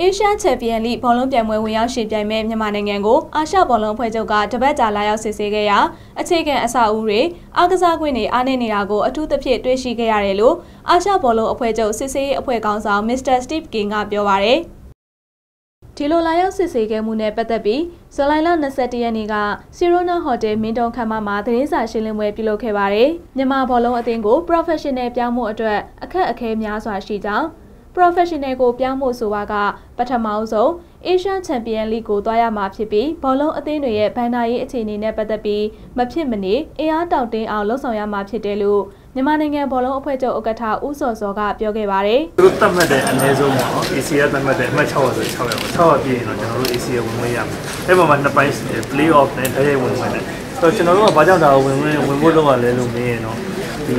အေးရှားချန်ပီယံလိဘောလုံးပြိုင်ပွဲဝင်ရောက်ရှင်ပြိုင်မဲ့မြန်မာနိုင်ငံကိုအာရှဘောလုံးအဖွဲ့ချုပ်ကတပတ်ကြာလာရောက်စစ်ဆေးခဲ့ရာအခြေခံအဆောက်အဦတွေအားကစားကွင်းတွေအားနည်းနေတာကိုအထူးသဖြင့်တွေ့ရှိခဲ့ရတယ်လို့အာရှဘောလုံးအဖွဲ့ချုပ်စစ်ဆေးရေးအဖွဲ့ခေါင်းဆောင်မစ္စတာစတီဗ်ကင်ကပြောပါရယ်ဒီလိုလာရောက်စစ်ဆေးခဲ့မှုနဲ့ပတ်သက်ပြီးဇူလိုင်လ22ရက်နေ့ကစီရိုနာဟိုတယ်မင်းတုံခမ်းမမှာသတင်းစာရှင်းလင်းပွဲပြုလုပ်ခဲ့ပါတယ်မြန်မာဘောလုံးအသင်းကို professional ပြောင်းမှုအတွက်အခက်အခဲများစွာရှိကြောင်း professional ကိုပြောင်းဖို့ဆိုပါကပထမဆုံး Asian Champion League ကိုသွားရမှာဖြစ်ပြီးဘောလုံးအသင်းတွေရဲ့ဘန်နာရေးအခြေအနေနဲ့ပတ်သက်ပြီးမဖြစ်မနေအင်အားတောင့်တင်းအောင်လှုံ့ဆော်ရမှာဖြစ်တယ်လို့မြန်မာနိုင်ငံဘောလုံးအဖွဲ့ချုပ်ဥက္ကဋ္ဌဦးစောစောကပြောခဲ့ပါတယ်။သူတို့သတ်မှတ်တဲ့အနည်းဆုံးပေါ့နော် ACL သတ်မှတ်တဲ့အမှတ်600ဆို600ပေါ့600ပြည့်ရင်တော့ကျွန်တော်တို့ ACL ဝင်ဝင်ရမယ်။အဲ့ပေါ်မှာနှစ်ပိုင်း play off နဲ့တရိုက်ဝင်ဝင်တယ်။ဆိုတော့ကျွန်တော်တို့ကဘာကြောင့်ဒါကိုဝင်ဝင်ဝင်ဖို့လုပ်ရလဲလို့မေးရင်တော့ဒီ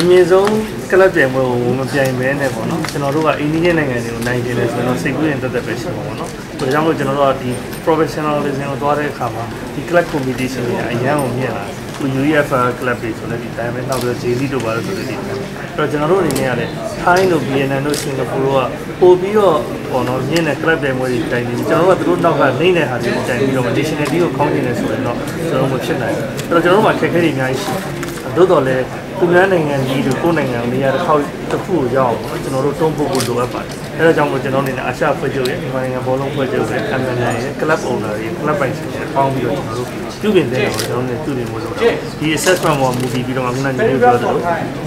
အမြင့်ဆုံးကလပ်ပြိုင်ပွဲကိုမပြိုင်ဘဲနဲ့ပေါ့နော်ကျွန်တော်တို့ကအိန္ဒိယနိုင်ငံတွေကိုနိုင်ကျင်တယ်ဆိုတော့စိတ်ကူးရင်တက်တက်ပဲရှိမှာပေါ့နော်ဒါကြောင့်မို့ကျွန်တော်တို့ကဒီ professionalism ကိုသွားတဲ့အခါမှာဒီ club competition တွေအရန်ကိုမြင်လာသူ UEFA club တွေဆိုလည်းဒီတိုင်းပဲနောက်ပြီး JC တို့ပါလို့ဆိုလည်းဒီအဲ့တော့ကျွန်တော်တို့အနေနဲ့ကလည်း Thai တို့ Vietnam တို့ Singapore တို့ကပို့ပြီးတော့ပေါ့နော်မြင်တဲ့ club ပြိုင်ပွဲတွေတိုင်နေကျွန်တော်တို့ကသူတို့နောက်ကနေတဲ့ဟာတွေတိုင်ပြီးတော့ national team ကိုခေါင်းကျင်နေဆိုရင်တော့ကျွန်တော်တို့မဖြစ်နိုင်ဘူးအဲ့တော့ကျွန်တော်တို့မှာခက်ခဲတွေအများကြီးရှိတယ် သို့တော်လည်းသူများနိုင်ငံကြီးတို့ကိုယ်နိုင်ငံနေရာတစ်ခေါက်တစ်ခုကိုရောက်အောင်ကျွန်တော်တို့တွန်းပို့ဖို့လိုအပ်ပါတယ်။ အဲဒါကြောင့်မို့ကျွန်တော်အနေနဲ့အာရှဖွဲ့ချုပ်ရဲ့မြန်မာနိုင်ငံဘောလုံးဖွဲ့ချုပ်ရဲ့ MNN ရဲ့ club owner တွေ club ပိုင်ရှင်တွေပေါင်းပြီးတော့ကျွန်တော်တို့ပြုပြင်တဲ့တော့ကျွန်တော်တို့ပြုပြင်ဖို့လုပ်တာ။ဒီ assessment ပေါ်မူတည်ပြီးတော့မှခုနကညီပြောသလို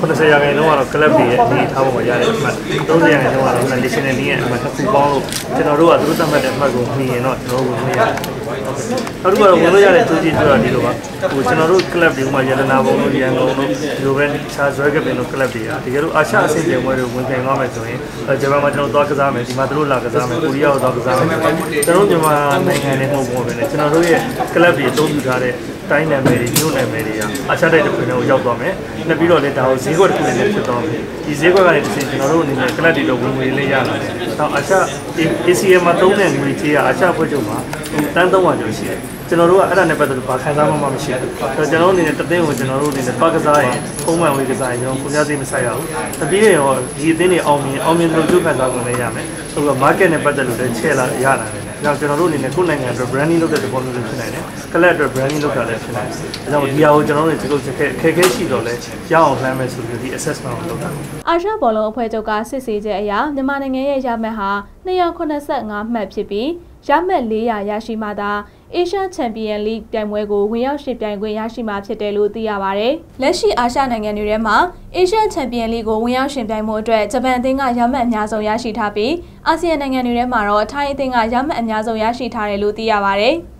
90ရာခိုင်နှုန်းကတော့ club တွေရဲ့အနေအထားပေါ်မှာရတဲ့အမှတ်30ရာခိုင်နှုန်းကတော့ national နည်းရဲ့အမှတ်တစ်ခုပေါင်းလို့ကျွန်တော်တို့ကသူတို့သတ်မှတ်တဲ့အမှတ်ကိုမြင်ရင်တော့ကျွန်တော်တို့ဝင်လို့ရတယ်။နောက်တစ်ခုကတော့ဝင်လို့ရတဲ့သူကြီးပြောတာဒီလိုပါဟိုကျွန်တော်တို့ club တွေဥမာရတနာဘုံတို့ရန်ကုန်တို့ဒီလိုပဲခြားဇွဲကပင်တို့ club တွေကတကယ်လို့အာရှအဆင့်ပြိုင်ပွဲတွေဝင်ပြိုင်သွားမယ်ဆိုရင်ဂျပန်မှာကျွန်တော်သွားကစားမယ်ဒီမှာသူတို့လာကစားမယ်ကိုရီးယားကိုသွားကစားမယ်ကျွန်တော်မြန်မာနိုင်ငံနဲ့မဟုတ်ဘူးပဲねကျွန်တော်တို့ရဲ့ club တွေအသုံးပြုထားတဲ့တိုင်းနာမည်တွေမြို့နာမည်တွေကအာရှတိုက်တစ်ခုနဲ့ရောက်သွားမယ်။နှစ်ပြီးတော့လည်းဒါကိုဈေးကွက်တစ်ခုနဲ့ဖြစ်သွားမယ်။ဒီဈေးကွက်ကနေတစ်ဆင့်ကျွန်တော်တို့အနေနဲ့ကလပ်တွေတော့ဝင်ငွေလေးရလာတယ်။နောက်အာရှ ACM မှာသုံးတဲ့ငွေကြေးကအာရှဖွဲ့ချုပ်မှာ တန်း300ကျော်ရှိတယ်။ကျွန်တော်တို့ကအဲ့ဒါနဲ့ပတ်သက်လို့ဘာခံစားမှမမရှိဘူး။ဆိုတော့ကျွန်တော်တို့အနေနဲ့တသိန်းကိုကျွန်တော်တို့အနေနဲ့ပတ်ကစားရင်ပုံမှန်ဝေးကစားရင်ကျွန်တော်ကိုများသိမဆိုင်ရဘူး။တတိယရောဒီအသင်းတွေအောင်မြင်အောင်မြင်လို့ကျုပ်ခံစားခွင့်လည်းရမယ်။ဆိုတော့ market နဲ့ပတ်သက်လို့လည်းချဲ့လာရလာတယ်။နောက်ကျွန်တော်တို့အနေနဲ့ကိုယ်နိုင်ငံအတွက် branding လုပ်တဲ့သဘောမျိုးဖြစ်နိုင်တယ်။ကလပ်အတွက် branding လုပ်တာလည်းဖြစ်နိုင်တယ်။ဒါကြောင့်ဒီဟာကိုကျွန်တော်တို့ဒီကုတ်ခက်ခဲခဲရှိတော့လဲရအောင်လှမ်းမယ်ဆိုပြီးဒီ assessment ကိုလုပ်တာ။အာရှဘောလုံးအဖွဲ့ချုပ်ကစစ်ဆေးချက်အရမြန်မာနိုင်ငံရဲ့ရမှတ်ဟာ285မှတ်ဖြစ်ပြီး ရမှတ်400ရရှိမှသာ Asia Champion League ပြိုင်ပွဲကိုဝင်ရောက်ရှင်ပြိုင်ခွင့်ရရှိမှာဖြစ်တယ်လို့သိရပါဗျ။လက်ရှိအာရှနိုင်ငံတွေထဲမှာ Asia Champion League ကိုဝင်ရောက်ရှင်ပြိုင်မှုအတွက်ဂျပန်အသင်းကရမှတ်အများဆုံးရရှိထားပြီးအာဆီယံနိုင်ငံတွေထဲမှာတော့ထိုင်းအသင်းကရမှတ်အများဆုံးရရှိထားတယ်လို့သိရပါဗျ။